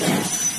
Yes.